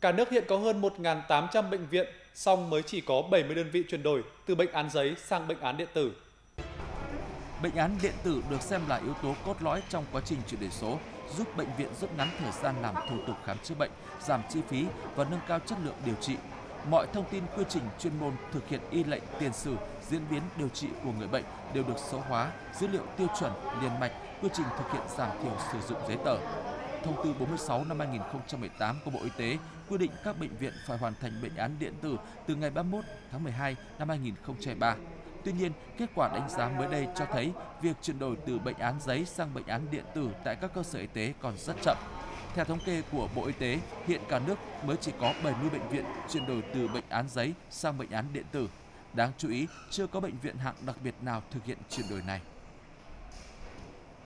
Cả nước hiện có hơn 1.800 bệnh viện, song mới chỉ có 70 đơn vị chuyển đổi từ bệnh án giấy sang bệnh án điện tử. Bệnh án điện tử được xem là yếu tố cốt lõi trong quá trình chuyển đổi số, giúp bệnh viện rút ngắn thời gian làm thủ tục khám chữa bệnh, giảm chi phí và nâng cao chất lượng điều trị. Mọi thông tin quy trình chuyên môn thực hiện y lệnh tiền sử, diễn biến điều trị của người bệnh đều được số hóa, dữ liệu tiêu chuẩn, liền mạch, quy trình thực hiện giảm thiểu sử dụng giấy tờ. Thông tư 46 năm 2018 của Bộ Y tế quy định các bệnh viện phải hoàn thành bệnh án điện tử từ ngày 31 tháng 12 năm 2003. Tuy nhiên, kết quả đánh giá mới đây cho thấy việc chuyển đổi từ bệnh án giấy sang bệnh án điện tử tại các cơ sở y tế còn rất chậm. Theo thống kê của Bộ Y tế, hiện cả nước mới chỉ có 70 bệnh viện chuyển đổi từ bệnh án giấy sang bệnh án điện tử. Đáng chú ý, chưa có bệnh viện hạng đặc biệt nào thực hiện chuyển đổi này.